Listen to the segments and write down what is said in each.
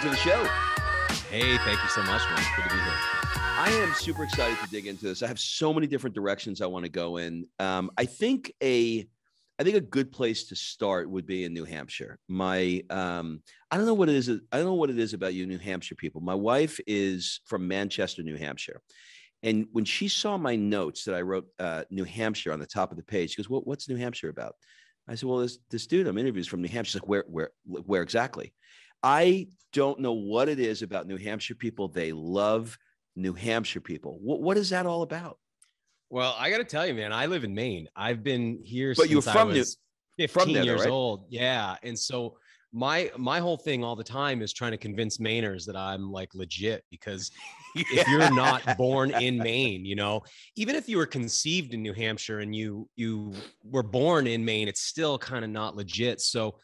to the show. Hey, thank you so much, man. Good to be here. I am super excited to dig into this. I have so many different directions I want to go in. Um, I think a I think a good place to start would be in New Hampshire. My um, I don't know what it is. I don't know what it is about you, New Hampshire people. My wife is from Manchester, New Hampshire, and when she saw my notes that I wrote uh, New Hampshire on the top of the page, she goes, "What what's New Hampshire about?" I said, "Well, this this dude I'm interviewing is from New Hampshire." She's like, "Where where where exactly?" I don't know what it is about New Hampshire people. They love New Hampshire people. What what is that all about? Well, I got to tell you, man, I live in Maine. I've been here But you're from I New- 15 from there, years right? old. Yeah, and so my my whole thing all the time is trying to convince Mainers that I'm like legit because if you're not born in Maine, you know, even if you were conceived in New Hampshire and you you were born in Maine, it's still kind of not legit. So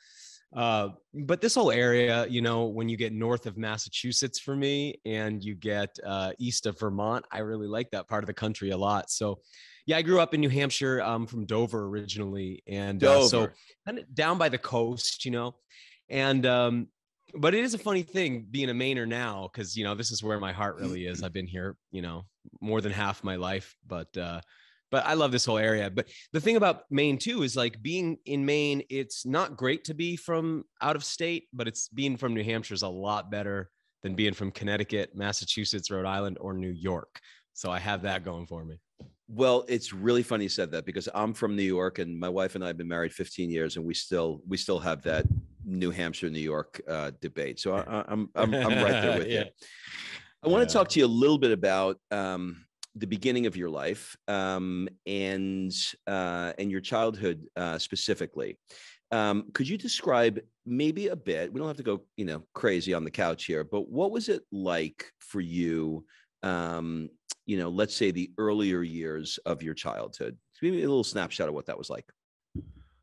uh but this whole area you know when you get north of massachusetts for me and you get uh east of vermont i really like that part of the country a lot so yeah i grew up in new hampshire i'm from dover originally and uh, so kind of down by the coast you know and um but it is a funny thing being a Mainer now because you know this is where my heart really is. I've been here, you know, more than half my life, but uh, but I love this whole area. But the thing about Maine too is like being in Maine, it's not great to be from out of state, but it's being from New Hampshire is a lot better than being from Connecticut, Massachusetts, Rhode Island, or New York. So I have that going for me. Well, it's really funny you said that because I'm from New York and my wife and I have been married 15 years and we still we still have that New Hampshire New York uh, debate. So I, I- I'm, I'm I'm right there with Yeah. you. I want Yeah. to talk to you a little bit about um, the beginning of your life um, and uh, and your childhood uh, specifically. Um, could you describe maybe a bit? We don't have to go, you know, crazy on the couch here, but what was it like for you? Um, you know, let's say the earlier years of your childhood. Maybe a little snapshot of what that was like.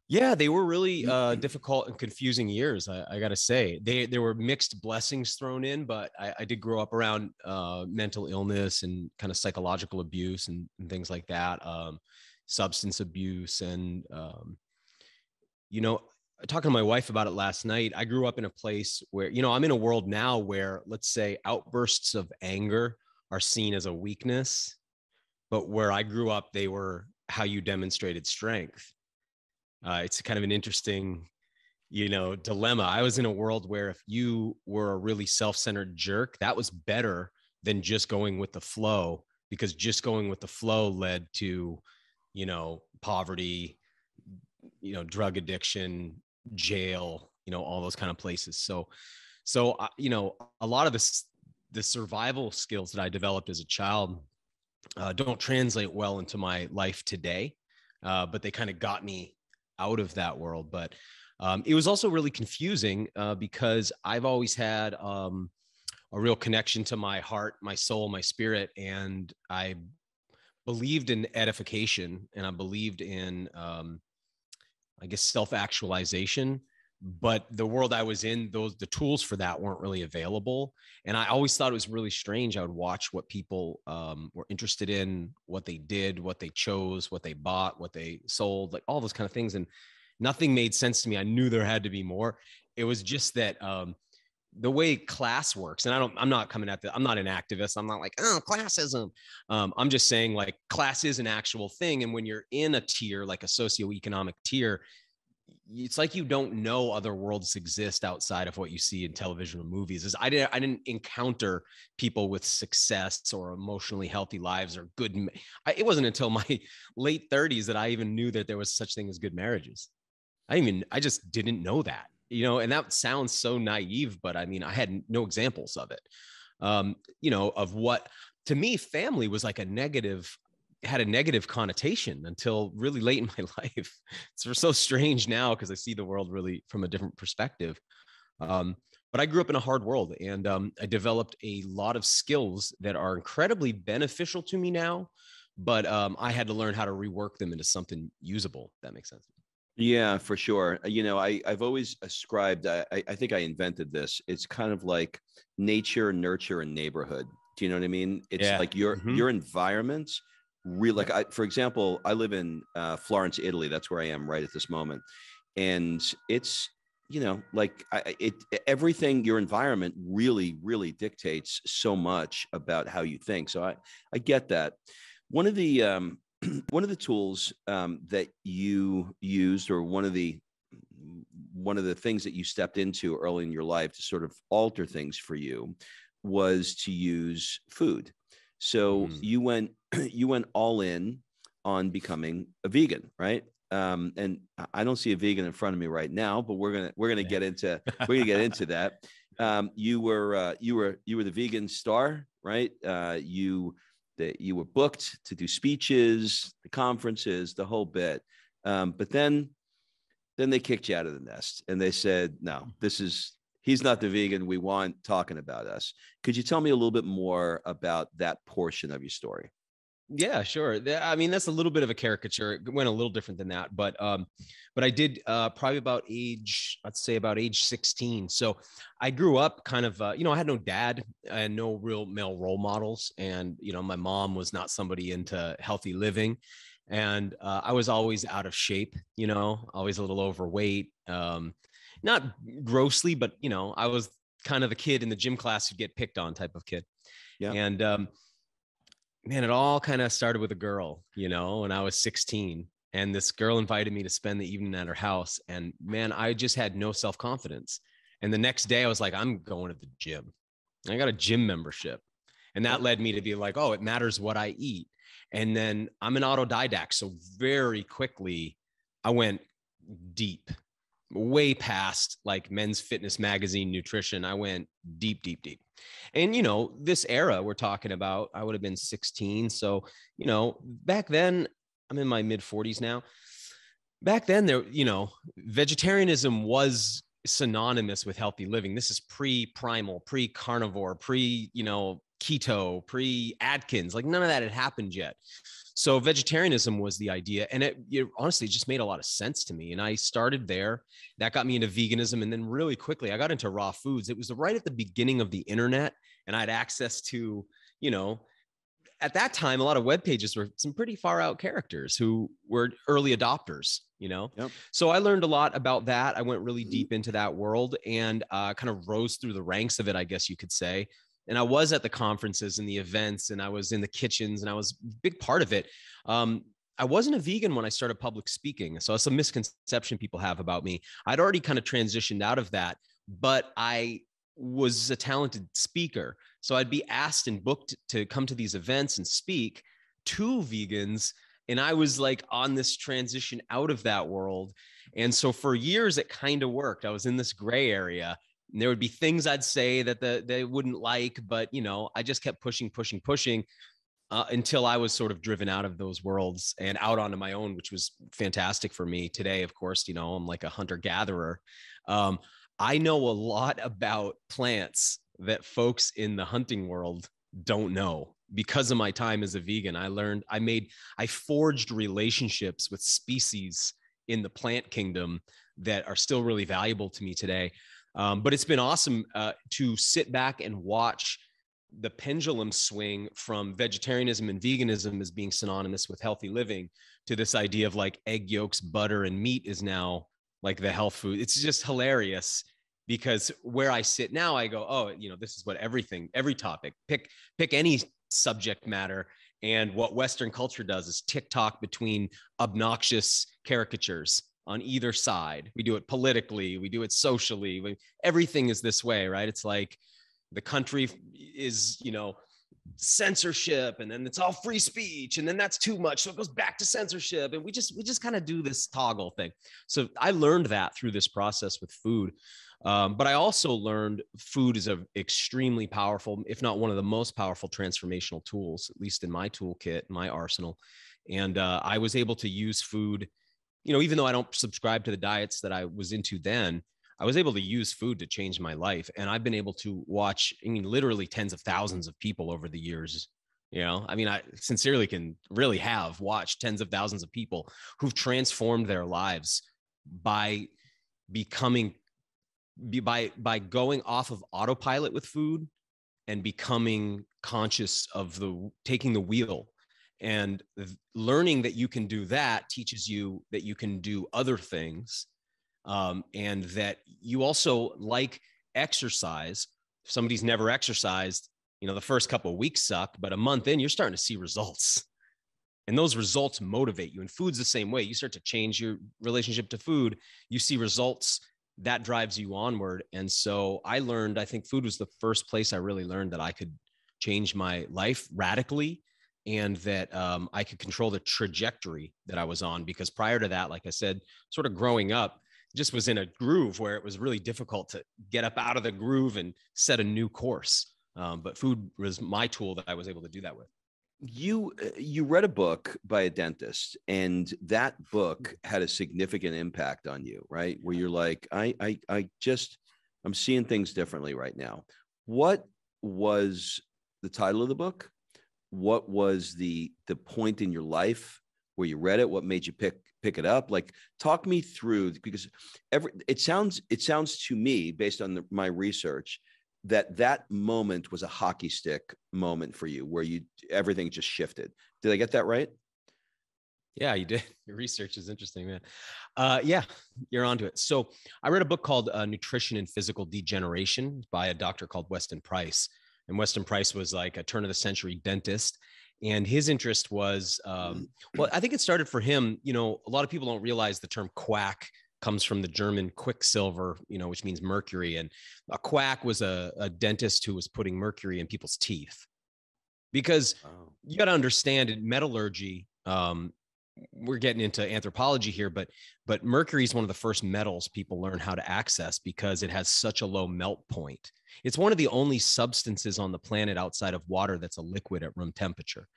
Yeah, they were really uh, difficult and confusing years. I, I got to say, they there were mixed blessings thrown in, but I, I did grow up around uh, mental illness and kind of psychological abuse and, and things like that, um, substance abuse, and um, you know, talking to my wife about it last night. I grew up in a place where you know I'm in a world now where let's say outbursts of anger are seen as a weakness, but where I grew up, they were how you demonstrated strength uh, it's kind of an interesting you know dilemma. I was in a world where if you were a really self-centered jerk that was better than just going with the flow because just going with the flow led to you know poverty you know drug addiction jail you know all those kind of places. So so uh, you know a lot of this the survival skills that i developed as a child uh, don't translate well into my life today uh, but they kind of got me out of that world. But um, it was also really confusing uh, because I've always had um, a real connection to my heart, my soul, my spirit, and I believed in edification and I believed in, um, I guess, self actualization. But the world I was in, those the tools for that weren't really available, and I always thought it was really strange. I would watch what people um, were interested in, what they did, what they chose, what they bought, what they sold, like all those kind of things, and nothing made sense to me. I knew there had to be more. It was just that um, the way class works, and I don't, I'm not coming at that. I'm not an activist. I'm not like, oh, classism. Um, I'm just saying like class is an actual thing, and when you're in a tier, like a socioeconomic tier, it's like you don't know other worlds exist outside of what you see in television or movies. Is I didn't I didn't encounter people with success or emotionally healthy lives or good. I, it wasn't until my late 30s that I even knew that there was such thing as good marriages. I even I just didn't know that, you know, and that sounds so naive, but I mean I had no examples of it. Um, you know, of what to me family was like a negative had a negative connotation until really late in my life. It's so strange now because I see the world really from a different perspective. Um, but I grew up in a hard world and um, I developed a lot of skills that are incredibly beneficial to me now. But um, I had to learn how to rework them into something usable. if That makes sense. Yeah, for sure. Uh, You know, I, I've always ascribed, I, I I think I invented this. It's kind of like nature, nurture, and neighborhood. Do you know what I mean? It's Yeah. like your Mhm. your environment really like I for example, I live in uh, Florence, Italy. That's where I am right at this moment. And it's you know, like I, it, everything, your environment really, really dictates so much about how you think. So I, I get that. One of the, um, one of the tools um, that you used, or one of the, one of the things that you stepped into early in your life to sort of alter things for you, was to use food. So mm. you went, you went all in on becoming a vegan, right? um, and I don't see a vegan in front of me right now, but we're gonna we're gonna get into we're gonna get into that. Um, you were uh, you were you were the vegan star, right? Uh, you that you were booked to do speeches, the conferences, the whole bit. Um, but then then they kicked you out of the nest and they said, no, this is he's not the vegan we want talking about us. Could you tell me a little bit more about that portion of your story? Yeah, sure. I mean, that's a little bit of a caricature. It went a little different than that, but um, but I did uh, probably about age, let's say about age 16. So I grew up kind of, uh, you know, I had no dad and no real male role models, and you know, my mom was not somebody into healthy living, and uh, I was always out of shape. You know, always a little overweight. Um, not grossly, but you know, I was kind of the kid in the gym class who'd get picked on type of kid. Yeah. And um, man, it all kind of started with a girl, you know, when I was 16. And this girl invited me to spend the evening at her house. And man, I just had no self confidence. And the next day I was like, I'm going to the gym. I got a gym membership. And that led me to be like, oh, it matters what I eat. And then I'm an autodidact. So very quickly, I went deep way past like men's fitness magazine nutrition. I went deep, deep, deep. And, you know, this era we're talking about, I would have been 16. So, you know, back then, I'm in my mid 40s now. Back then, there, you know, vegetarianism was synonymous with healthy living. This is pre primal, pre carnivore, pre, you know, keto, pre Atkins. Like none of that had happened yet. So vegetarianism was the idea, and it, it, honestly just made a lot of sense to me. And I started there. That got me into veganism, and then really quickly I got into raw foods. It was right at the beginning of the internet, and I had access to, you know, at that time a lot of web pages were some pretty far out characters who were early adopters. You know, yep. so I learned a lot about that. I went really mm-hmm. deep into that world and uh, kind of rose through the ranks of it, I guess you could say and I was at the conferences and the events, and I was in the kitchens, and I was a big part of it. Um, I wasn't a vegan when I started public speaking, so it's a misconception people have about me. I'd already kind of transitioned out of that, but I was a talented speaker, so I'd be asked and booked to come to these events and speak to vegans, and I was like on this transition out of that world. And so for years, it kind of worked. I was in this gray area and there would be things I'd say that the, they wouldn't like, but you know, I just kept pushing, pushing, pushing uh, until I was sort of driven out of those worlds and out onto my own, which was fantastic for me. Today, of course, you know, I'm like a hunter gatherer. Um, I know a lot about plants that folks in the hunting world don't know because of my time as a vegan. I learned, I made, I forged relationships with species in the plant kingdom that are still really valuable to me today. Um, but it's been awesome uh, to sit back and watch the pendulum swing from vegetarianism and veganism as being synonymous with healthy living to this idea of like egg yolks, butter, and meat is now like the health food. It's just hilarious because where I sit now, I go, oh, you know, this is what everything, every topic, pick pick any subject matter. And what Western culture does is TikTok between obnoxious caricatures on either side. We do it politically, we do it socially. We, everything is this way, right? It's like the country is, you know, censorship and then it's all free speech and then that's too much so it goes back to censorship and we just we just kind of do this toggle thing so i learned that through this process with food um, but i also learned food is a extremely powerful if not one of the most powerful transformational tools at least in my toolkit my arsenal and uh, i was able to use food you know, even though I don't subscribe to the diets that I was into then, I was able to use food to change my life. And I've been able to watch, I mean, literally tens of thousands of people over the years. You know, I mean, I sincerely can really have watched tens of thousands of people who've transformed their lives by becoming by by going off of autopilot with food and becoming conscious of the taking the wheel and learning that you can do that teaches you that you can do other things um, and that you also like exercise. If somebody's never exercised, you know, the first couple of weeks suck, but a month in, you're starting to see results. And those results motivate you. And food's the same way. You start to change your relationship to food, you see results that drives you onward. And so I learned, I think food was the first place I really learned that I could change my life radically and that um, I could control the trajectory that I was on. Because prior to that, like I said, sort of growing up, just was in a groove where it was really difficult to get up out of the groove and set a new course. Um, but food was my tool that I was able to do that with. You uh, you read a book by a dentist, and that book had a significant impact on you, right? Where you're like, I I I just I'm seeing things differently right now. What was the title of the book? What was the the point in your life where you read it? What made you pick pick it up? Like, talk me through because every it sounds it sounds to me based on the, my research that that moment was a hockey stick moment for you where you everything just shifted. Did i get that right? Yeah you did. Your research is interesting man. Uh, yeah you're onto it. So i read a book called uh, nutrition and physical degeneration by a doctor called weston price and weston price was like a turn of the century dentist and his interest was um, well i think it started for him you know a lot of people don't realize the term quack comes from the German quicksilver, you know, which means mercury. And a quack was a, a dentist who was putting mercury in people's teeth. Because oh. you got to understand in metallurgy, um, we're getting into anthropology here, but but mercury is one of the first metals people learn how to access because it has such a low melt point. It's one of the only substances on the planet outside of water that's a liquid at room temperature.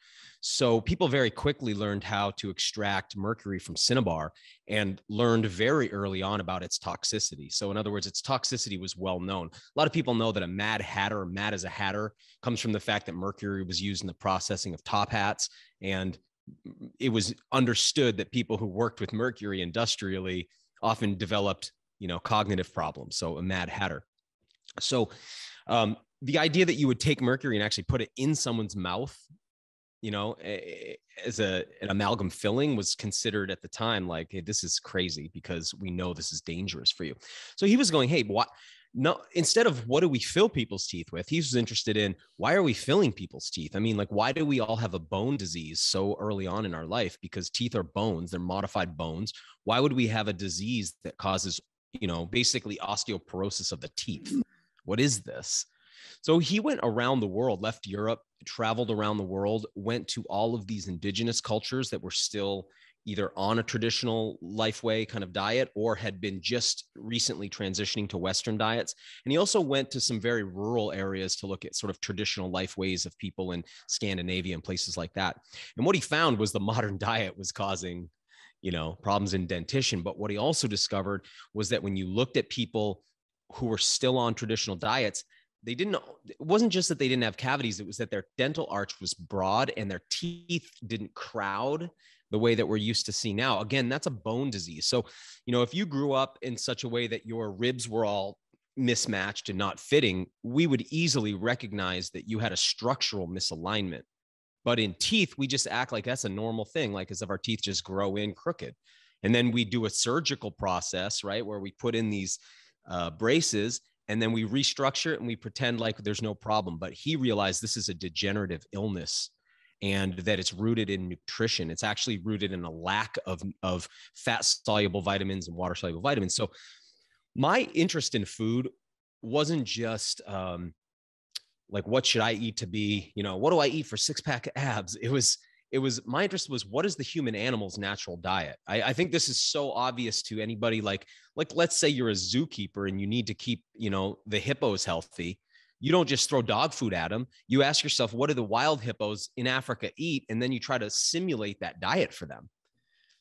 So people very quickly learned how to extract mercury from cinnabar and learned very early on about its toxicity. So in other words, its toxicity was well known. A lot of people know that a Mad Hatter, mad as a hatter, comes from the fact that mercury was used in the processing of top hats and it was understood that people who worked with mercury industrially often developed you know cognitive problems so a mad hatter. So um, the idea that you would take mercury and actually put it in someone's mouth you know as a an amalgam filling was considered at the time like hey, this is crazy because we know this is dangerous for you. So he was going hey what no instead of what do we fill people's teeth with he was interested in why are we filling people's teeth? I mean like why do we all have a bone disease so early on in our life? Because teeth are bones they're modified bones. Why would we have a disease that causes you know basically osteoporosis of the teeth? What is this? So he went around the world left europe traveled around the world went to all of these indigenous cultures that were still either on a traditional lifeway kind of diet or had been just recently transitioning to western diets. And he also went to some very rural areas to look at sort of traditional life ways of people in scandinavia and places like that. And what he found was the modern diet was causing you know problems in dentition. But what he also discovered was that when you looked at people who were still on traditional diets they didn't it wasn't just that they didn't have cavities it was that their dental arch was broad and their teeth didn't crowd the way that we're used to see now. Again, that's a bone disease. So, you know, if you grew up in such a way that your ribs were all mismatched and not fitting, we would easily recognize that you had a structural misalignment. But in teeth, we just act like that's a normal thing, like as if our teeth just grow in crooked. And then we do a surgical process, right, where we put in these uh, braces and then we restructure it and we pretend like there's no problem. But he realized this is a degenerative illness and that it's rooted in nutrition. It's actually rooted in a lack of, of fat soluble vitamins and water soluble vitamins. So, my interest in food wasn't just um, like what should I eat to be, you know, what do I eat for six pack abs? It was it was my interest was what is the human animal's natural diet I, I, think this is so obvious to anybody like like let's say you're a zookeeper and you need to keep you know the hippos healthy you don't just throw dog food at them. You ask yourself, what do the wild hippos in Africa eat? And then you try to simulate that diet for them.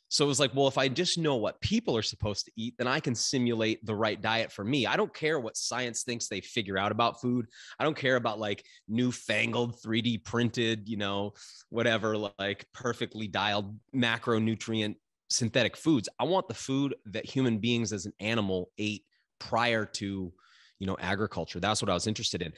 So it was like, well, if I just know what people are supposed to eat, then I can simulate the right diet for me. I don't care what science thinks they figure out about food. I don't care about like newfangled 3D printed, you know, whatever, like perfectly dialed macronutrient synthetic foods. I want the food that human beings as an animal ate prior to you know agriculture that's what i was interested in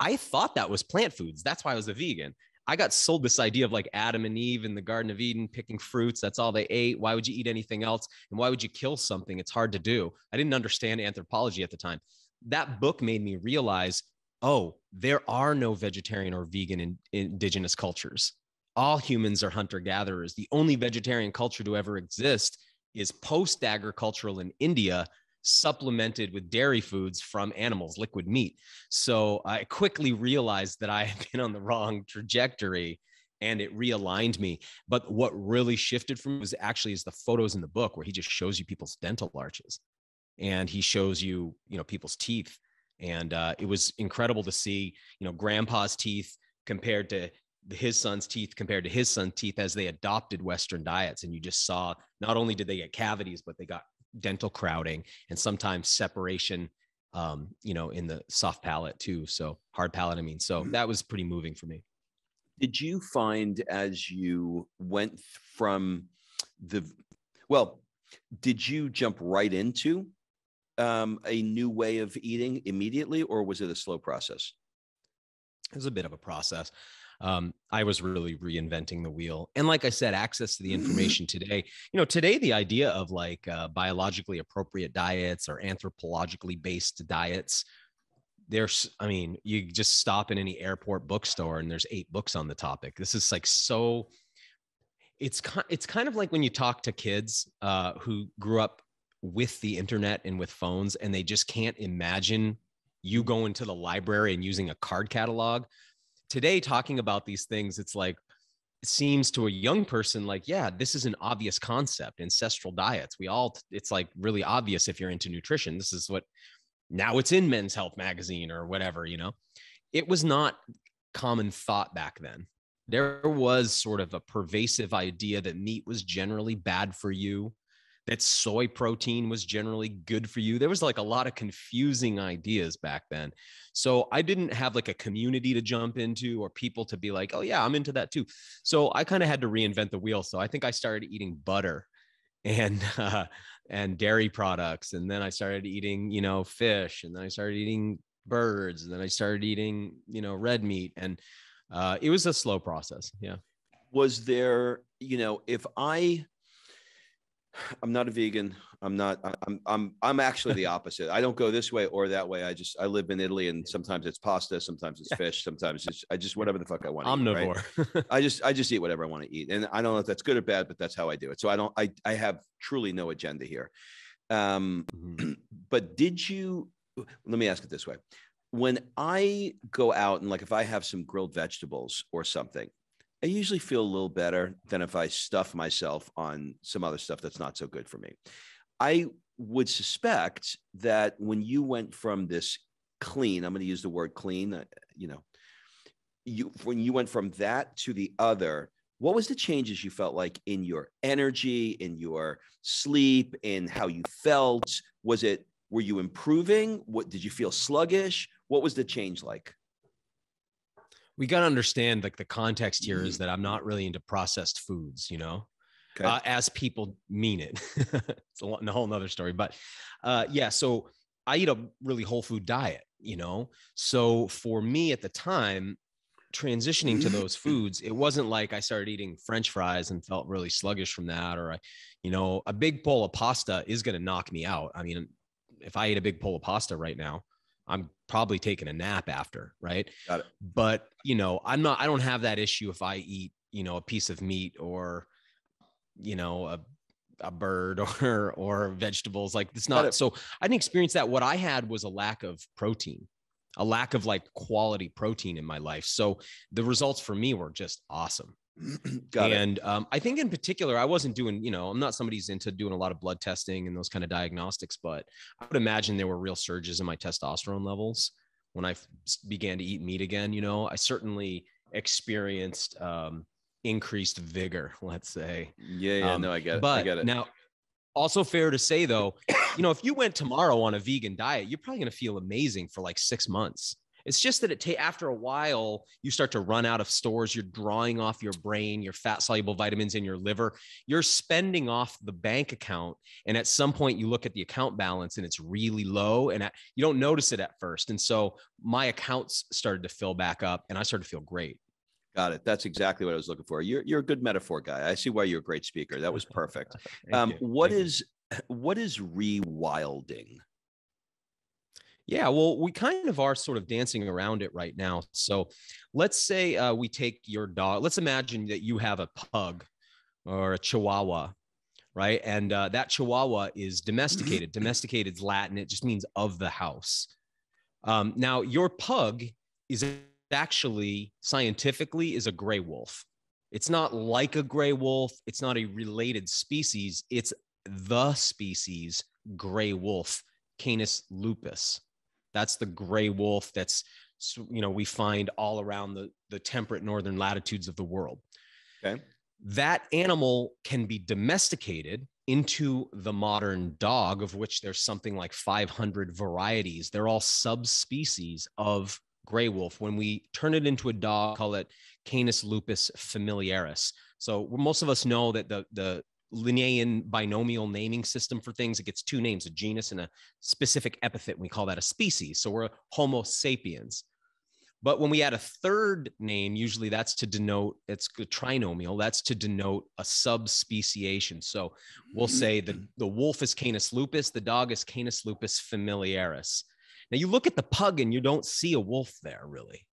i thought that was plant foods that's why i was a vegan I got sold this idea of like Adam and Eve in the Garden of Eden picking fruits. That's all they ate. Why would you eat anything else? And why would you kill something? It's hard to do. I didn't understand anthropology at the time. That book made me realize oh, there are no vegetarian or vegan in, indigenous cultures. All humans are hunter gatherers. The only vegetarian culture to ever exist is post agricultural in India supplemented with dairy foods from animals, liquid meat. So I quickly realized that I had been on the wrong trajectory and it realigned me. But what really shifted from was actually is the photos in the book where he just shows you people's dental arches and he shows you, you know, people's teeth. And uh, it was incredible to see, you know, grandpa's teeth compared to his son's teeth compared to his son's teeth as they adopted Western diets. And you just saw not only did they get cavities, but they got dental crowding and sometimes separation um, you know, in the soft palate too. So hard palate, I mean. So mm-hmm. that was pretty moving for me. Did you find as you went from the, well, did you jump right into um, a new way of eating immediately, or was it a slow process? It was a bit of a process um, I was really reinventing the wheel. And like I said, access to the information today, you know, today the idea of like uh, biologically appropriate diets or anthropologically based diets, there's, I mean, you just stop in any airport bookstore and there's eight books on the topic. This is like so. It's it's kind of like when you talk to kids uh, who grew up with the internet and with phones, and they just can't imagine you going to the library and using a card catalog today talking about these things it's like it seems to a young person like yeah this is an obvious concept ancestral diets. We all it's like really obvious if you're into nutrition. This is what now it's in men's health magazine or whatever you know? It was not common thought back then. There was sort of a pervasive idea that meat was generally bad for you that soy protein was generally good for you. There was like a lot of confusing ideas back then. So I didn't have like a community to jump into or people to be like, oh, yeah, I'm into that too. So I kind of had to reinvent the wheel. So I think I started eating butter and, uh, and dairy products. And then I started eating, you know, fish. And then I started eating birds. And then I started eating, you know, red meat. And uh, it was a slow process. Yeah. Was there, you know, if I, I'm not a vegan. I'm not. I'm. I'm. I'm actually the opposite. I don't go this way or that way. I just. I live in Italy, and sometimes it's pasta, sometimes it's fish, sometimes it's. I just whatever the fuck I want. Omnivore. Eat, right? I just. I just eat whatever I want to eat, and I don't know if that's good or bad, but that's how I do it. So I don't. I. I have truly no agenda here. Um, mm-hmm. but did you? Let me ask it this way: When I go out and like, if I have some grilled vegetables or something, I usually feel a little better than if I stuff myself on some other stuff that's not so good for me. I would suspect that when you went from this clean, I'm going to use the word clean, uh, you know, you when you went from that to the other, what was the changes you felt like in your energy, in your sleep, in how you felt? Was it were you improving? What did you feel sluggish? What was the change like? We got to understand like the context here is mm-hmm. that I'm not really into processed foods, you know, okay. uh, as people mean it. it's a, a whole nother story, but uh, yeah. So I eat a really whole food diet, you know. So for me at the time, transitioning to those foods, it wasn't like I started eating French fries and felt really sluggish from that, or I, you know, a big bowl of pasta is going to knock me out. I mean, if I ate a big bowl of pasta right now, I'm probably taking a nap after, right? Got it. But, you know, I'm not, I don't have that issue if I eat, you know, a piece of meat or, you know, a, a bird or, or vegetables. Like it's not, so I didn't experience that. What I had was a lack of protein, a lack of like quality protein in my life. So the results for me were just awesome. and um, I think in particular, I wasn't doing, you know, I'm not somebody who's into doing a lot of blood testing and those kind of diagnostics, but I would imagine there were real surges in my testosterone levels when I began to eat meat again. You know, I certainly experienced um, increased vigor, let's say. Yeah, yeah, um, no, I get it. But I get it. now, also fair to say though, you know, if you went tomorrow on a vegan diet, you're probably going to feel amazing for like six months. It's just that it ta- after a while you start to run out of stores. You're drawing off your brain, your fat soluble vitamins in your liver. You're spending off the bank account, and at some point you look at the account balance and it's really low, and at, you don't notice it at first. And so my accounts started to fill back up, and I started to feel great. Got it. That's exactly what I was looking for. You're you're a good metaphor guy. I see why you're a great speaker. That was perfect. um, what is what is rewilding? Yeah, well, we kind of are sort of dancing around it right now. So let's say uh, we take your dog. Let's imagine that you have a pug or a chihuahua, right? And uh, that chihuahua is domesticated. domesticated is Latin, it just means of the house. Um, now, your pug is actually scientifically is a gray wolf. It's not like a gray wolf, it's not a related species, it's the species gray wolf, Canis lupus. That's the gray wolf that's you know we find all around the the temperate northern latitudes of the world. Okay. That animal can be domesticated into the modern dog, of which there's something like 500 varieties. They're all subspecies of gray wolf. When we turn it into a dog, call it Canis lupus familiaris. So most of us know that the the Linnaean binomial naming system for things. It gets two names, a genus and a specific epithet. We call that a species. So we're Homo sapiens. But when we add a third name, usually that's to denote it's a trinomial. That's to denote a subspeciation. So we'll say the, the wolf is Canis lupus, the dog is Canis lupus familiaris. Now you look at the pug and you don't see a wolf there really.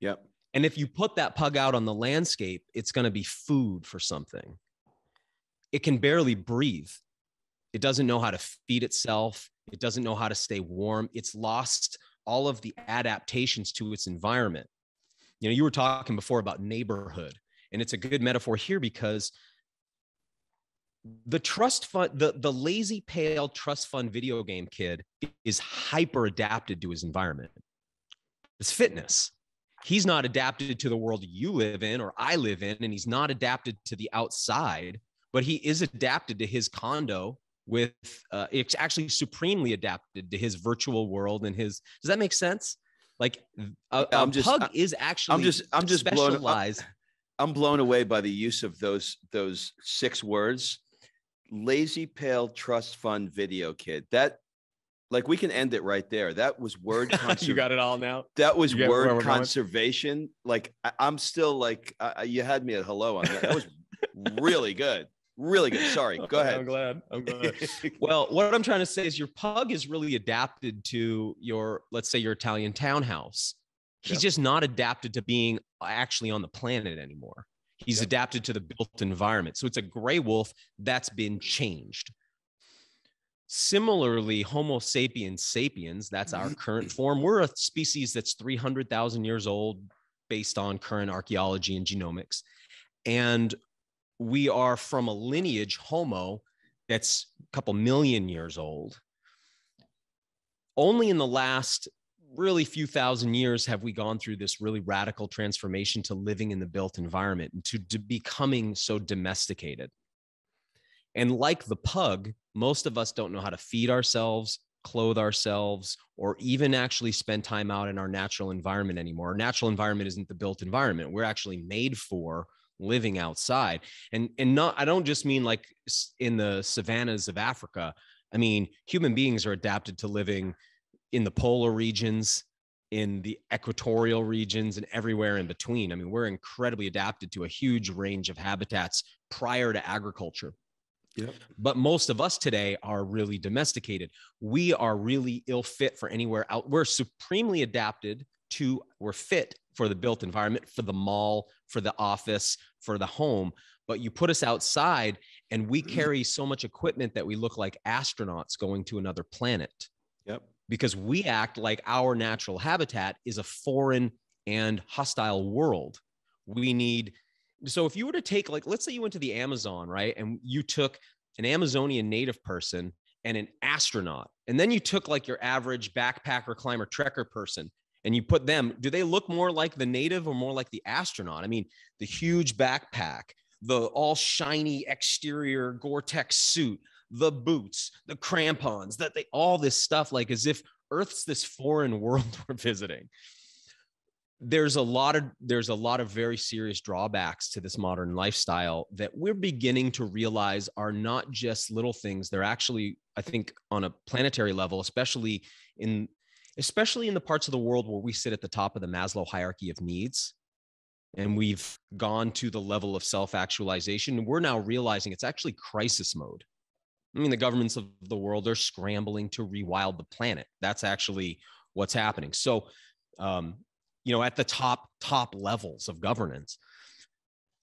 Yep. And if you put that pug out on the landscape, it's going to be food for something it can barely breathe. It doesn't know how to feed itself. It doesn't know how to stay warm. It's lost all of the adaptations to its environment. You know, you were talking before about neighborhood, and it's a good metaphor here because the trust fund, the, the lazy pale trust fund video game kid is hyper adapted to his environment. It's fitness. He's not adapted to the world you live in or I live in, and he's not adapted to the outside but he is adapted to his condo with uh, it's actually supremely adapted to his virtual world and his does that make sense? Like a, just, pug I, is actually i'm just i'm just blown I'm, I'm blown away by the use of those those six words. Lazy pale trust fund video kid. That like we can end it right there. That was word conser- you got it all now? that was word conservation going? like I, am still like you had me at hello on that. That was really good really good. Sorry, go ahead. I'm glad. I'm glad. well, what I'm trying to say is your pug is really adapted to your, let's say, your Italian townhouse. He's yep. just not adapted to being actually on the planet anymore. He's yep. adapted to the built environment. So it's a gray wolf that's been changed. Similarly, Homo sapiens sapiens, that's our current form. We're a species that's 300,000 years old based on current archaeology and genomics. And we are from a lineage homo that's a couple million years old. Only in the last really few thousand years have we gone through this really radical transformation to living in the built environment and to, becoming so domesticated. And like the pug most of us don't know how to feed ourselves clothe ourselves or even actually spend time out in our natural environment anymore. Our natural environment isn't the built environment. We're actually made for living outside and and not i don't just mean like in the savannas of africa i mean human beings are adapted to living in the polar regions in the equatorial regions and everywhere in between i mean we're incredibly adapted to a huge range of habitats prior to agriculture Yep. But most of us today are really domesticated. We are really ill fit for anywhere out. We're supremely adapted to, we're fit for the built environment, for the mall, for the office, for the home. But you put us outside and we mm-hmm. carry so much equipment that we look like astronauts going to another planet. Yep. Because we act like our natural habitat is a foreign and hostile world. We need, so if you were to take, like, let's say you went to the Amazon, right? And you took an Amazonian native person and an astronaut, and then you took like your average backpacker, climber, trekker person, and you put them, do they look more like the native or more like the astronaut? I mean, the huge backpack, the all shiny exterior Gore-Tex suit, the boots, the crampons, that they all this stuff, like as if Earth's this foreign world we're visiting. There's a lot of there's a lot of very serious drawbacks to this modern lifestyle that we're beginning to realize are not just little things. They're actually, I think, on a planetary level, especially in especially in the parts of the world where we sit at the top of the Maslow hierarchy of needs. and we've gone to the level of self-actualization And we're now realizing it's actually crisis mode i mean the governments of the world are scrambling to rewild the planet that's actually what's happening so um, you know at the top top levels of governance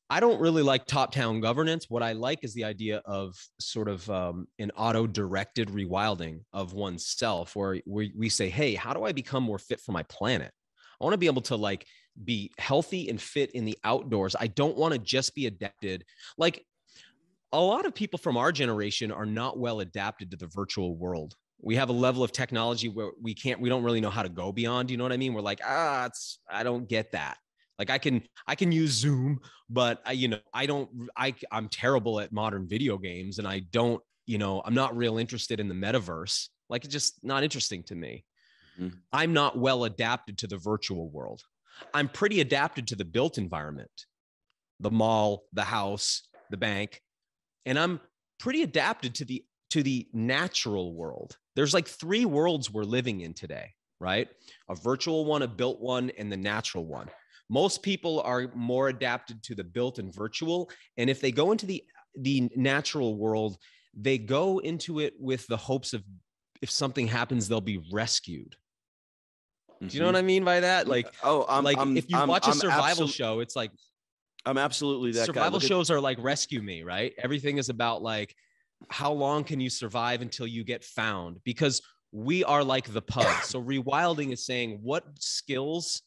i don't really like top down governance what i like is the idea of sort of um, an auto directed rewilding of oneself where we, we say hey how do i become more fit for my planet i want to be able to like be healthy and fit in the outdoors. I don't want to just be adapted. Like a lot of people from our generation are not well adapted to the virtual world. We have a level of technology where we can't, we don't really know how to go beyond. You know what I mean? We're like, ah, it's, I don't get that. Like I can, I can use Zoom, but I, you know, I don't, I, I'm terrible at modern video games and I don't, you know, I'm not real interested in the metaverse. Like it's just not interesting to me. Mm-hmm. I'm not well adapted to the virtual world. I'm pretty adapted to the built environment, the mall, the house, the bank, and I'm pretty adapted to the to the natural world. There's like three worlds we're living in today, right? A virtual one, a built one, and the natural one. Most people are more adapted to the built and virtual, and if they go into the the natural world, they go into it with the hopes of if something happens, they'll be rescued. Do you know mm-hmm. what I mean by that? Like, oh, I'm, like I'm, if you I'm, watch a I'm survival absolu- show, it's like I'm absolutely that survival shows are like rescue me, right? Everything is about like how long can you survive until you get found? Because we are like the pug. so rewilding is saying what skills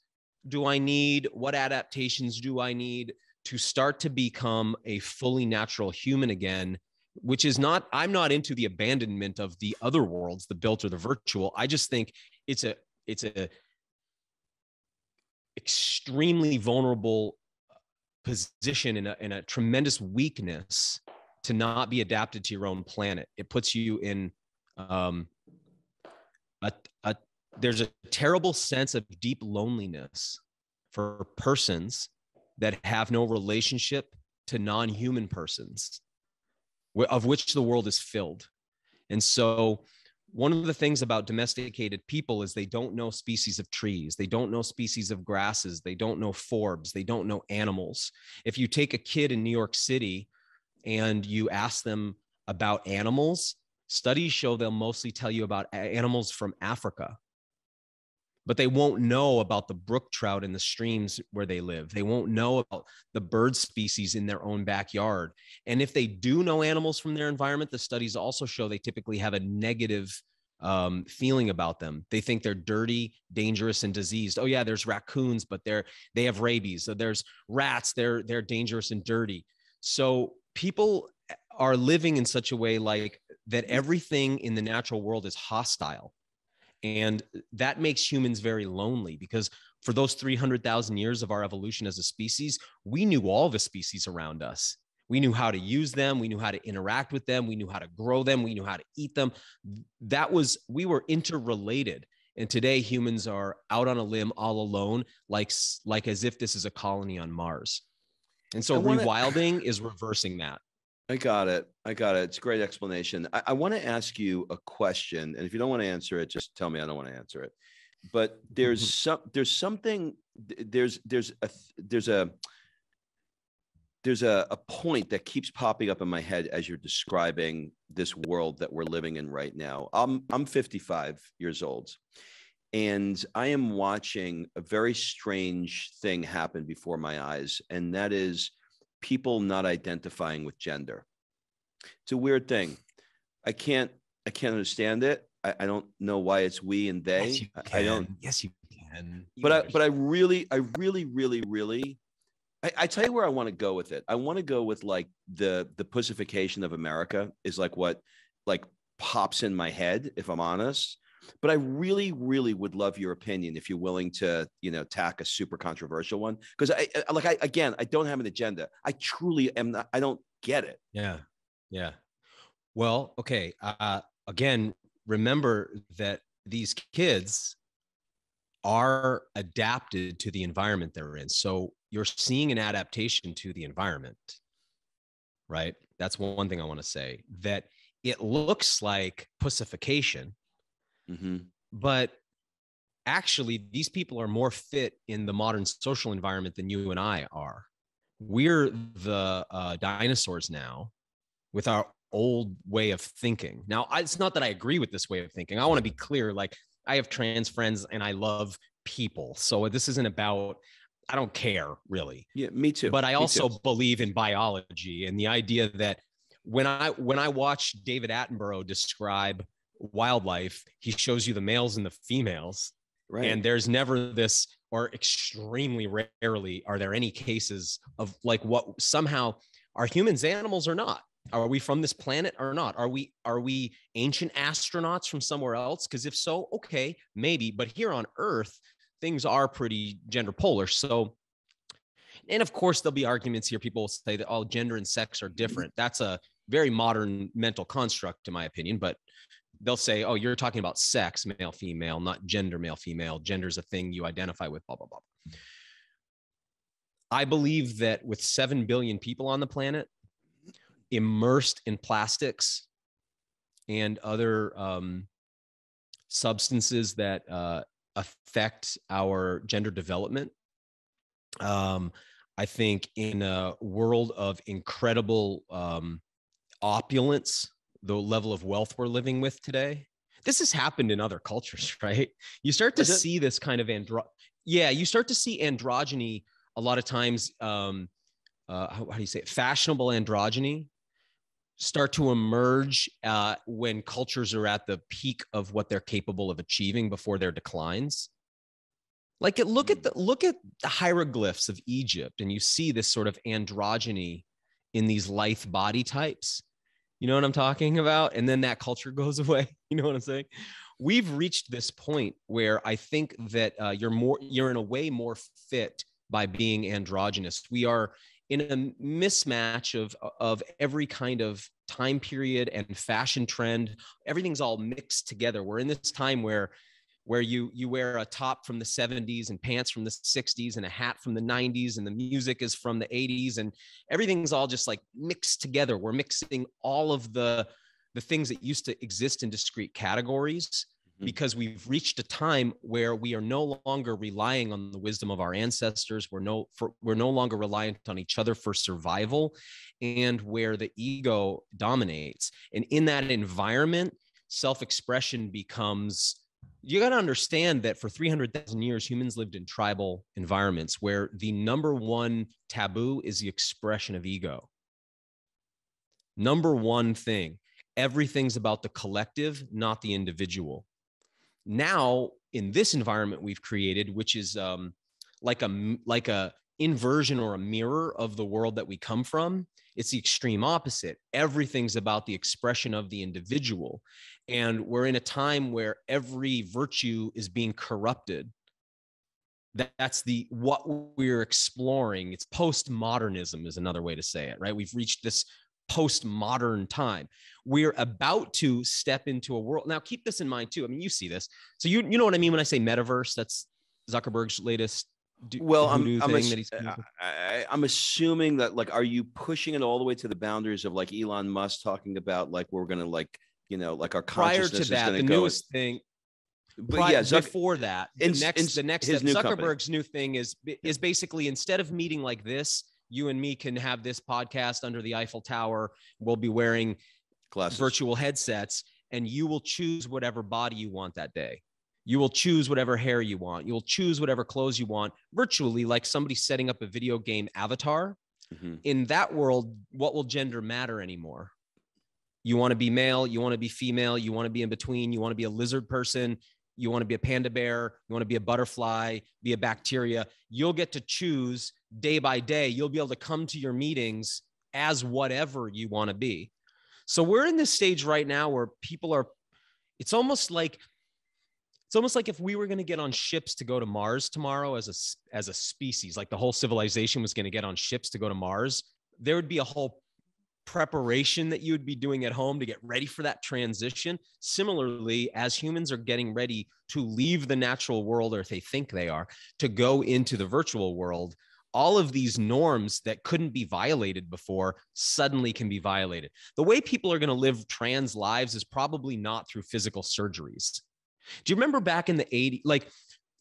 do I need? What adaptations do I need to start to become a fully natural human again? Which is not, I'm not into the abandonment of the other worlds, the built or the virtual. I just think it's a it's a extremely vulnerable position in a, a tremendous weakness to not be adapted to your own planet. It puts you in um, a there's a terrible sense of deep loneliness for persons that have no relationship to non-human persons of which the world is filled. And so one of the things about domesticated people is they don't know species of trees they don't know species of grasses they don't know forbs they don't know animals. If you take a kid in new york city and you ask them about animals studies show they'll mostly tell you about animals from africa but they won't know about the brook trout in the streams where they live. They won't know about the bird species in their own backyard. And if they do know animals from their environment, the studies also show they typically have a negative um, feeling about them. They think they're dirty, dangerous, and diseased. Oh yeah, there's raccoons, but they're they have rabies. So there's rats. They're they're dangerous and dirty. So people are living in such a way like that everything in the natural world is hostile and that makes humans very lonely because for those 300,000 years of our evolution as a species, we knew all the species around us. We knew how to use them. We knew how to interact with them. We knew how to grow them. We knew how to eat them. That was, we were interrelated. And today humans are out on a limb all alone, like, like as if this is a colony on Mars. And so wanna, rewilding is reversing that. I got it. I got it. It's a great explanation. I, I want to ask you a question, and if you don't want to answer it, just tell me I don't want to answer it. But there's mm-hmm. some there's something there's there's a there's a there's a, a point that keeps popping up in my head as you're describing this world that we're living in right now. I'm I'm 55 years old, and I am watching a very strange thing happen before my eyes, and that is people not identifying with gender. It's a weird thing. I can't I can't understand it. I, I don't know why it's we and they. Yes, I don't. Yes, you can. You but I but I really I really really really I, I tell you where I want to go with it. I want to go with like the the pussification of America is like what like pops in my head if I'm honest but I really, really would love your opinion if you're willing to, you know, tack a super controversial one. Because I, like I again, I don't have an agenda. I truly am not. I don't get it. Yeah, yeah. Well, okay. Uh, again, remember that these kids are adapted to the environment they're in. So you're seeing an adaptation to the environment, right? That's one thing I want to say. That it looks like pussification, Mm-hmm. But actually these people are more fit in the modern social environment than you and I are. We're the uh, dinosaurs now with our old way of thinking. Now, I, it's not that I agree with this way of thinking. I want to be clear. Like, I have trans friends and I love people. So this isn't about, I don't care really. Yeah, me too. But I Me also too. believe in biology and the idea that when I when I watch David Attenborough describe wildlife, he shows you the males and the females. right. And there's never this, or extremely rarely are there any cases of like what somehow are humans animals or not? Are we from this planet or not? Are we are we ancient astronauts from somewhere else? Because if so, okay, maybe. But here on Earth, things are pretty gender polar. So, and of course, there'll be arguments here. People will say that all gender and sex are different. That's a very modern mental construct, in my opinion. But they'll say, oh, you're talking about sex, male, female, not gender, male, female. Gender is a thing you identify with, blah, blah, blah. I believe that with 7 billion people on the planet immersed in plastics and other um, substances that uh, affect our gender development, um, I think in a world of incredible um, opulence, the level of wealth we're living with today, this has happened in other cultures, right? You start to see this kind of andro, yeah, you start to see androgyny a lot of times. Um, uh, how, how do you say it? Fashionable androgyny start to emerge uh, when cultures are at the peak of what they're capable of achieving before their declines. Like it, look at the look at the hieroglyphs of Egypt, and you see this sort of androgyny in these lithe body types. You know what I'm talking about? And then that culture goes away. You know what I'm saying? We've reached this point where I think that uh, you're more, you're in a way more fit by being androgynous. We are in a mismatch of of every kind of time period and fashion trend. Everything's all mixed together. We're in this time where where you you wear a top from the 70s and pants from the 60s and a hat from the 90s and the music is from the 80s and everything's all just like mixed together. We're mixing all of the the things that used to exist in discrete categories Mhm. because we've reached a time where we are no longer relying on the wisdom of our ancestors. We're no for, we're no longer reliant on each other for survival and where the ego dominates. And in that environment self-expression becomes you got to understand that for 300,000 years, humans lived in tribal environments where the number one taboo is the expression of ego. Number one thing, everything's about the collective, not the individual. Now, in this environment we've created, which is um, like a like a inversion or a mirror of the world that we come from, it's the extreme opposite. Everything's about the expression of the individual. And we're in a time where every virtue is being corrupted. That- That's the what we're exploring. It's postmodernism, is another way to say it, right? We've reached this postmodern time. We're about to step into a world. Now, keep this in mind too. I mean, you see this. So you you know what I mean when I say metaverse? That's Zuckerberg's latest do- well, I'm I'm, ass- that he's uh, I, I'm assuming that like, are you pushing it all the way to the boundaries of like Elon Musk talking about like we're gonna like you know like our prior to that, is the newest thing but Pri- yeah, Zuck, before that, the in- next in- the next step, new company. Zuckerberg's new thing is is basically instead of meeting like this, you and me can have this podcast under the Eiffel Tower. We'll be wearing glasses. virtual headsets, and you will choose whatever body you want that day. You will choose whatever hair you want. You will choose whatever clothes you want virtually, like somebody setting up a video game avatar. Mhm. In that world, what will gender matter anymore? You want to be male, you want to be female, you want to be in between, you want to be a lizard person, you want to be a panda bear, you want to be a butterfly, be a bacteria. You'll get to choose day by day. You'll be able to come to your meetings as whatever you want to be. So we're in this stage right now where people are, it's almost like, it's almost like if we were going to get on ships to go to Mars tomorrow as a as a species, like the whole civilization was going to get on ships to go to Mars, there would be a whole preparation that you would be doing at home to get ready for that transition. Similarly, as humans are getting ready to leave the natural world, or if they think they are, to go into the virtual world, all of these norms that couldn't be violated before suddenly can be violated. The way people are going to live trans lives is probably not through physical surgeries. Do you remember back in the 80s? Like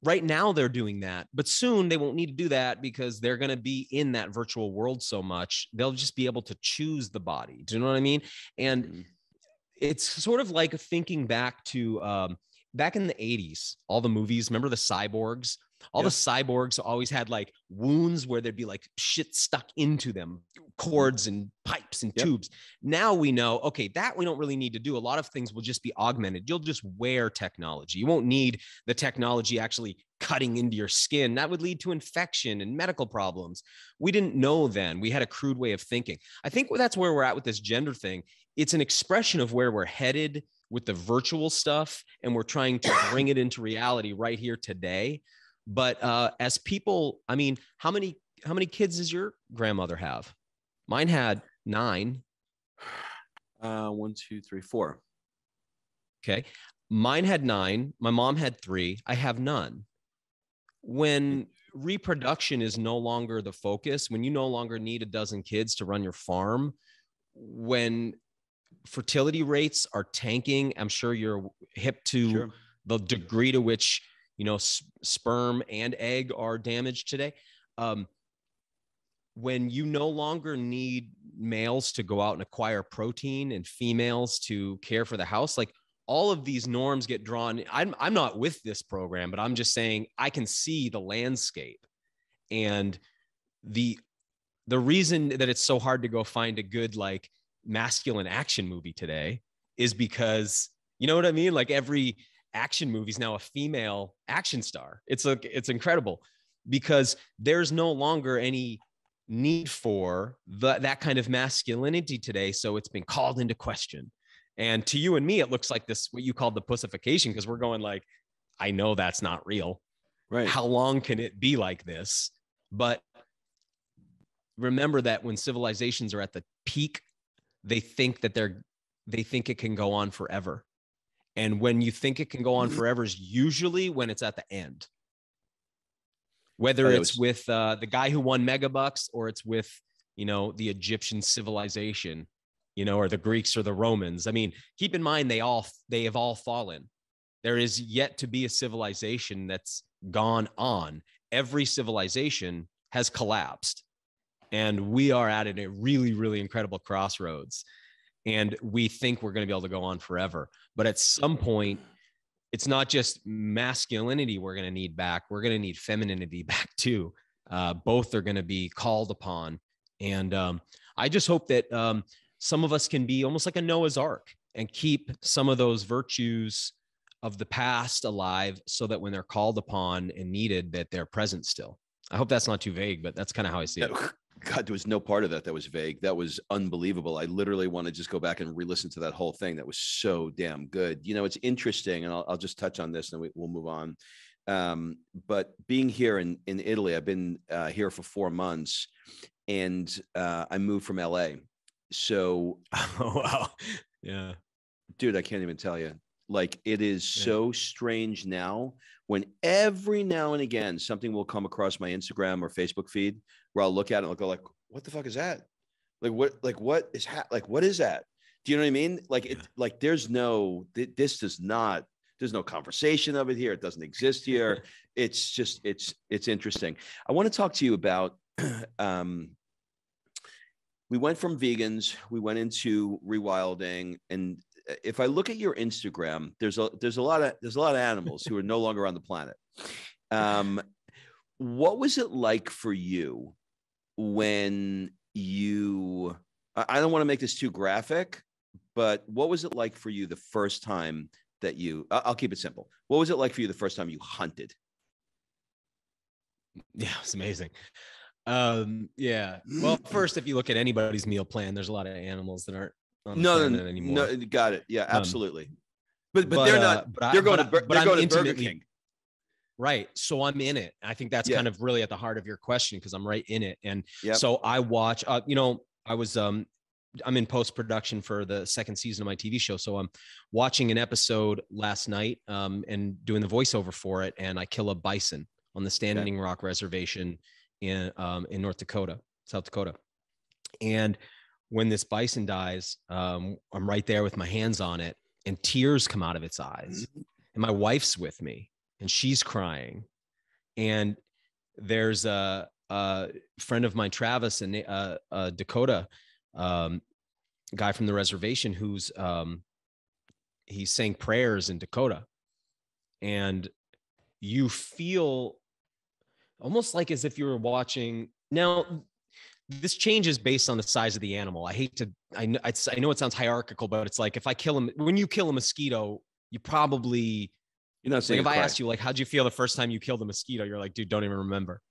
right now they're doing that but soon they won't need to do that because they're going to be in that virtual world so much they'll just be able to choose the body do you know what i mean and Mhm. it's sort of like thinking back to um, back in the 80s all the movies remember the cyborgs all the cyborgs always had like wounds where there'd be like shit stuck into them cords and pipes and Yep. tubes. Now we know okay that we don't really need to do. A lot of things will just be augmented. You'll just wear technology. You won't need the technology actually cutting into your skin. That would lead to infection and medical problems. We didn't know then. We had a crude way of thinking. I think that's where we're at with this gender thing. It's an expression of where we're headed with the virtual stuff and we're trying to bring it into reality right here today but uh, as people i mean how many how many kids does your grandmother have? Mine had nine. Uh, one, two, three, four. okay. Mine had nine. My mom had three. I have none. When reproduction is no longer the focus when you no longer need a dozen kids to run your farm when fertility rates are tanking i'm sure you're hip to Sure. the degree to which you know s- sperm and egg are damaged today. Um, when you no longer need males to go out and acquire protein and females to care for the house like all of these norms get drawn. I'm, I'm not with this program but i'm just saying i can see the landscape. And the the reason that it's so hard to go find a good like masculine action movie today is because you know what i mean? Like every action movies now a female action star. It's like it's incredible because there's no longer any need for the, that kind of masculinity today so it's been called into question. And to you and me it looks like this what you called the pussification because we're going like i know that's not real. Right. how long can it be like this? But remember that when civilizations are at the peak they think that they're they think it can go on forever and when you think it can go on Mhm. forever is usually when it's at the end. Whether Oh, that it's was- with uh, the guy who won megabucks or it's with you know the egyptian civilization you know or the greeks or the romans. I mean keep in mind they all they have all fallen. There is yet to be a civilization that's gone on. Every civilization has collapsed and we are at a really really incredible crossroads and we think we're going to be able to go on forever. But at some point it's not just masculinity we're going to need back we're going to need femininity back too. Uh, both are going to be called upon. And um, i just hope that um, some of us can be almost like a noah's ark and keep some of those virtues of the past alive so that when they're called upon and needed that they're present still. I hope that's not too vague but that's kind of how i see it God, there was no part of that that was vague. That was unbelievable. I literally want to just go back and re-listen to that whole thing. That was so damn good. You know, it's interesting, and I'll, I'll just touch on this, and we, we'll move on. Um, but being here in in Italy, I've been uh, here for four months, and uh, I moved from LA. So, oh wow yeah dude, I can't even tell you. Like, it is Yeah. so strange now when every now and again something will come across my Instagram or Facebook feed where I'll look at it and I'll go like, "What the fuck is that? Like what? Like what is ha- like what is that? Do you know what I mean? Like it, Yeah. like there's no th- this does not there's no conversation of it here. It doesn't exist here. it's just it's it's interesting. I want to talk to you about. um, we went from vegans, we went into rewilding, and uh, if I look at your Instagram, there's a there's a lot of there's a lot of animals who are no longer on the planet. Um, what was it like for you when you? I I don't want to make this too graphic, but what was it like for you the first time that you? I- I'll keep it simple. What was it like for you the first time you hunted? Yeah, it's amazing. Um, yeah. Well, first, if you look at anybody's meal plan, there's a lot of animals that aren't on No, no, anymore. no, got it. Yeah, Um, absolutely. But but, they're uh, not. but they're going but to but they're I'm going to Burger King. Right. So I'm in it. I think that's Yeah. kind of really at the heart of your question because I'm right in it. And Yep. so I watch, uh, you know, I was, um, I'm in post production for the second season of my TV show. So I'm watching an episode last night um, and doing the voiceover for it. And I kill a bison on the Standing Rock Reservation in, um, in North Dakota, South Dakota. And when this bison dies, um, I'm right there with my hands on it and tears come out of its eyes. And my wife's with me and she's crying. And there's a, a friend of mine, Travis, and Dakota, um, guy from the reservation, who's um, he's saying prayers in Dakota, and you feel almost like as if you were watching. Now, this changes based on the size of the animal. I hate to, I know, I know it sounds hierarchical, but it's like if I kill him, when you kill a mosquito, you probably you're not saying like if I asked you like how'd you feel the first time you killed a mosquito, you're like, dude, don't even remember.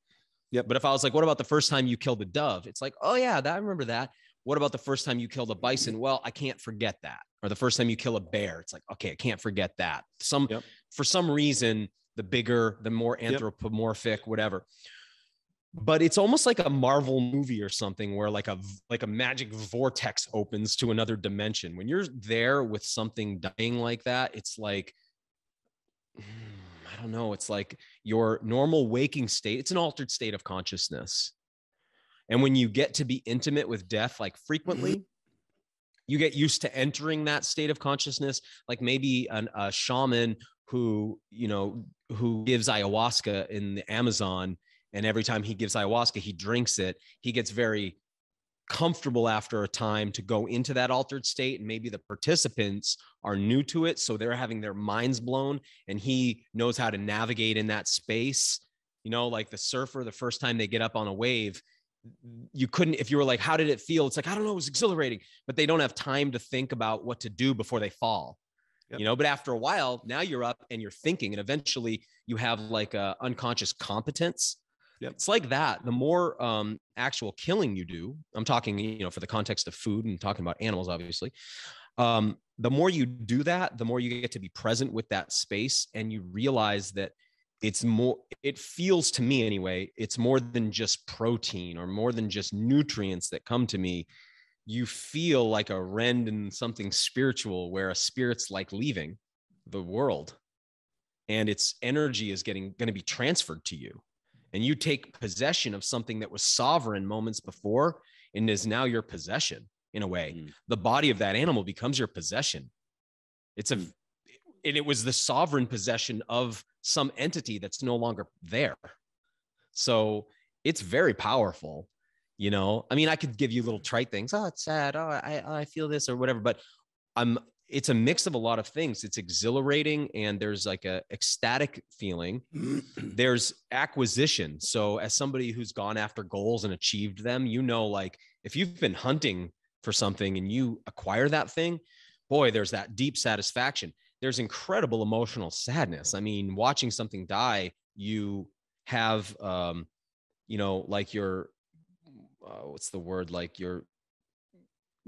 Yeah. But if I was like, what about the first time you killed a dove? It's like, oh yeah, that I remember that. What about the first time you killed a bison? Well, I can't forget that. Or the first time you kill a bear, it's like, okay, I can't forget that. Some yep. for some reason, the bigger, the more anthropomorphic, yep. whatever. But it's almost like a Marvel movie or something where like a like a magic vortex opens to another dimension. When you're there with something dying like that, it's like Mm, I don't know, it's like your normal waking state, it's an altered state of consciousness. And when you get to be intimate with death, like frequently, mm-hmm. you get used to entering that state of consciousness. Like maybe an, a shaman who, you know, who gives ayahuasca in the Amazon. And every time he gives ayahuasca, he drinks it. He gets very comfortable after a time to go into that altered state and maybe the participants are new to it so they're having their minds blown and he knows how to navigate in that space. You know like the surfer the first time they get up on a wave you couldn't if you were like how did it feel? It's like i don't know it was exhilarating. But they don't have time to think about what to do before they fall. Yep. you know but after a while now you're up and you're thinking and eventually you have like a unconscious competence Yep. It's like that. The more um, actual killing you do, I'm talking, you know, for the context of food and talking about animals, obviously. Um, the more you do that, the more you get to be present with that space, and you realize that it's more. It feels to me anyway. It's more than just protein or more than just nutrients that come to me. You feel like a rend in something spiritual, where a spirit's like leaving the world, and its energy is getting going to be transferred to you and you take possession of something that was sovereign moments before and is now your possession in a way mm. the body of that animal becomes your possession it's a mm. and it was the sovereign possession of some entity that's no longer there so it's very powerful you know i mean i could give you little trite things oh it's sad oh i i feel this or whatever but i'm it's a mix of a lot of things. It's exhilarating and there's like a ecstatic feeling. There's acquisition. So as somebody who's gone after goals and achieved them you know like if you've been hunting for something and you acquire that thing boy there's that deep satisfaction. There's incredible emotional sadness. I mean watching something die you have um you know like your uh, what's the word? Like your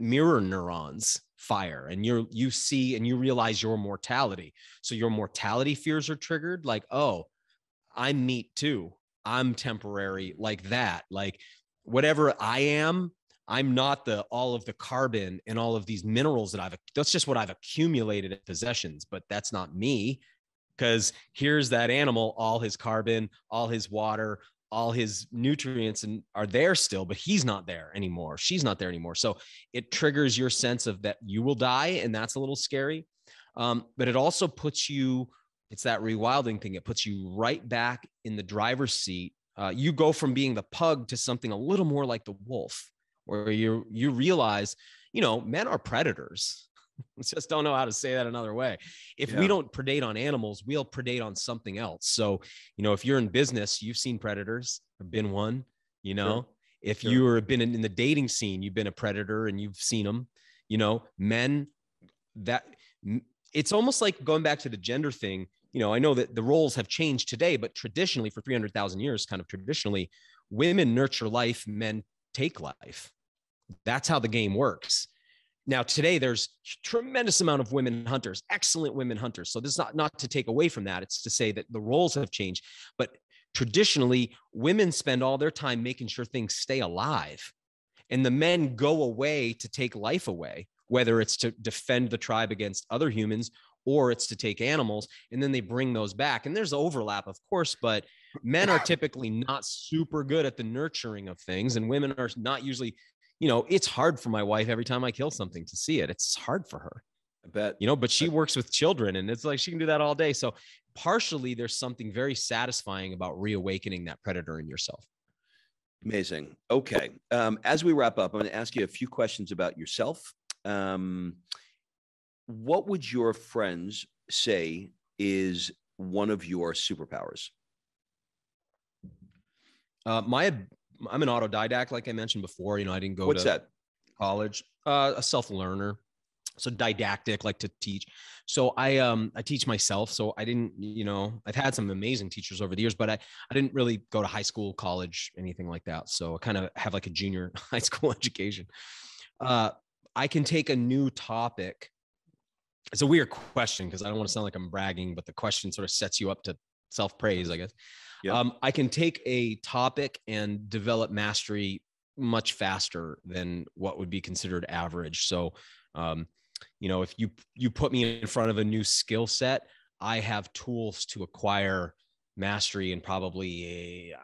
mirror neurons fire and you're you see and you realize your mortality. So your mortality fears are triggered like oh i'm meat too. I'm temporary like that. Like whatever i am i'm not the all of the carbon and all of these minerals that i've that's just what i've accumulated possessions but that's not me. Because here's that animal all his carbon all his water all his nutrients and are there still but he's not there anymore. She's not there anymore. So it triggers your sense of that you will die and that's a little scary. Um, but it also puts you it's that rewilding thing. It puts you right back in the driver's seat. Uh, you go from being the pug to something a little more like the wolf where you you realize you know men are predators just don't know how to say that another way. If yeah. we don't predate on animals, we'll predate on something else. So, you know, if you're in business, you've seen predators, been one, you know, sure. if sure. you've been in, in the dating scene, you've been a predator and you've seen them, you know, men that it's almost like going back to the gender thing. You know, I know that the roles have changed today, but traditionally for 300,000 years, kind of traditionally, women nurture life, men take life. That's how the game works now today there's tremendous amount of women hunters, excellent women hunters. So this is not not to take away from that. It's to say that the roles have changed, but traditionally women spend all their time making sure things stay alive and the men go away to take life away whether it's to defend the tribe against other humans or it's to take animals and then they bring those back and there's overlap of course but men are typically not super good at the nurturing of things and women are not usually you know, it's hard for my wife every time I kill something to see it. It's hard for her. I bet. You know, but she works with children and it's like she can do that all day. So partially there's something very satisfying about reawakening that predator in yourself. Amazing. Okay. Um, as we wrap up, I'm going to ask you a few questions about yourself. Um, what would your friends say is one of your superpowers? Uh, my, I'm an autodidact, like I mentioned before. You know, I didn't go What's to that? college. Uh, a self learner, so didactic, like to teach. So I um I teach myself. So I didn't, you know, I've had some amazing teachers over the years, but I I didn't really go to high school, college, anything like that. So I kind of have like a junior high school education. Uh, I can take a new topic. It's a weird question because I don't want to sound like I'm bragging, but the question sort of sets you up to self praise, I guess. Yep. Um, I can take a topic and develop mastery much faster than what would be considered average. So, um, you know, if you you put me in front of a new skill set, I have tools to acquire mastery and probably a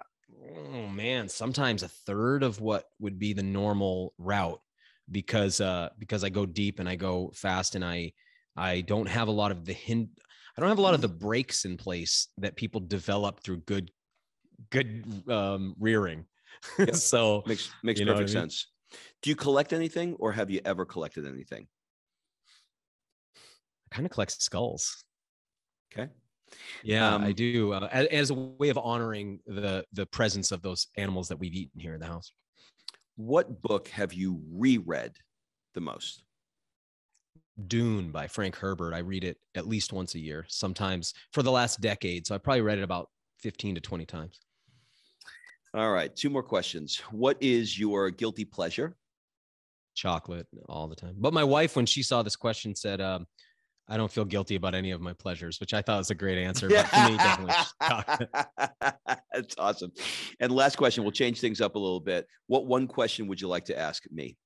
oh man, sometimes a third of what would be the normal route because uh because I go deep and I go fast and I I don't have a lot of the hint I don't have a lot of the breaks in place that people develop through good good um rearing. Yep. so Makes makes You know what perfect I mean? sense. Do you collect anything, or have you ever collected anything? I kind of collect skulls. Okay. Yeah, I Um, do. Uh, as, as a way of honoring the the presence of those animals that we've eaten here in the house. What book have you reread the most? Dune by Frank Herbert. I read it at least once a year, sometimes for the last decade. So I probably read it about 15 to 20 times. All right, two more questions. What is your guilty pleasure? Chocolate all the time. But my wife, when she saw this question, said, um, I don't feel guilty about any of my pleasures, which I thought was a great answer. But for me, definitely chocolate. That's awesome. And last question, we'll change things up a little bit. What one question would you like to ask me?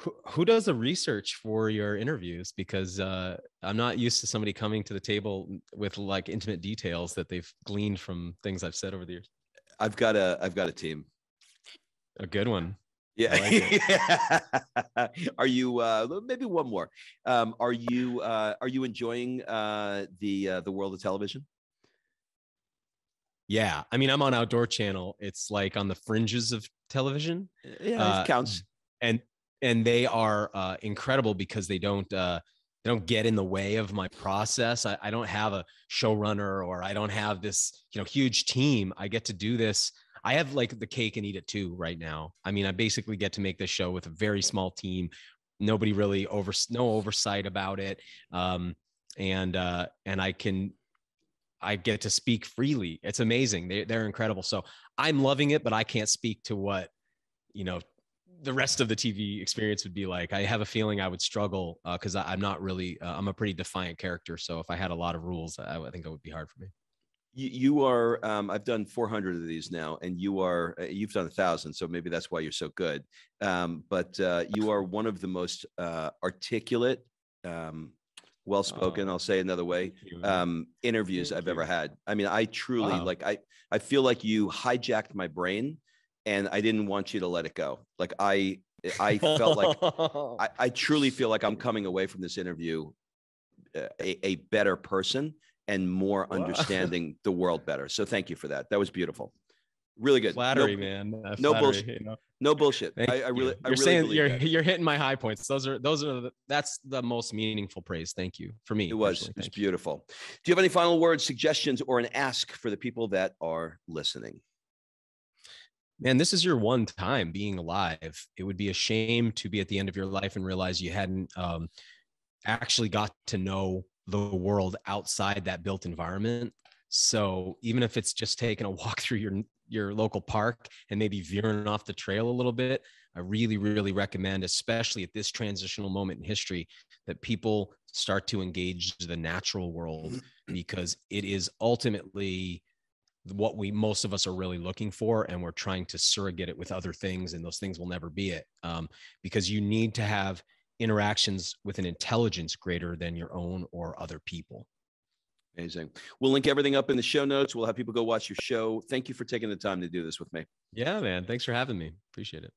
Who, who does the research for your interviews? Because uh, I'm not used to somebody coming to the table with like intimate details that they've gleaned from things I've said over the years. I've got a I've got a team. A good one. Yeah. I are you uh maybe one more. Um are you uh are you enjoying uh the uh, the world of television? Yeah. I mean, I'm on Outdoor Channel. It's like on the fringes of television. Yeah, Uh, it counts. and and they are uh, incredible because they don't uh, they don't get in the way of my process. I, I don't have a showrunner or I don't have this you know huge team. I get to do this. I have like the cake and eat it too right now. I mean, I basically get to make this show with a very small team. Nobody really over no oversight about it, um, and uh, and I can I get to speak freely. It's amazing. They, they're incredible. So I'm loving it, but I can't speak to what you know the rest of the TV experience would be like. I have a feeling I would struggle because I I'm not really. Uh, I'm a pretty defiant character. So if I had a lot of rules, I, I think it would be hard for me. You, you are um I've done 400 of these now and you are uh, you've done a thousand so maybe that's why you're so good. Um but uh you are one of the most uh articulate um well spoken Oh. I'll say another way um interviews Thank I've ever had. I mean, I truly Wow. like I I feel like you hijacked my brain and I didn't want you to let it go. Like I I felt like I, I truly feel like I'm coming away from this interview uh, a, a better person and more Wow. understanding the world better. So thank you for that. That was beautiful. Really good. flattery, no, man. Uh, no flattery, bullshit. you know? No bullshit. Thank I, I really, you. I you're really saying you're that. you're hitting my high points. Those are those are the, that's the most meaningful praise. Thank you for me. It was. personally. Thank you. beautiful. Do you have any final words, suggestions, or an ask for the people that are listening? Man, this is your one time being alive. It would be a shame to be at the end of your life and realize you hadn't um, actually got to know the world outside that built environment. So even if it's just taking a walk through your your local park and maybe veering off the trail a little bit, I really, really recommend, especially at this transitional moment in history, that people start to engage the natural world because it is ultimately what we most of us are really looking for and we're trying to surrogate it with other things and those things will never be it um, because you need to have interactions with an intelligence greater than your own or other people. Amazing. We'll link everything up in the show notes. We'll have people go watch your show. Thank you for taking the time to do this with me. Yeah man. Thanks for having me. Appreciate it.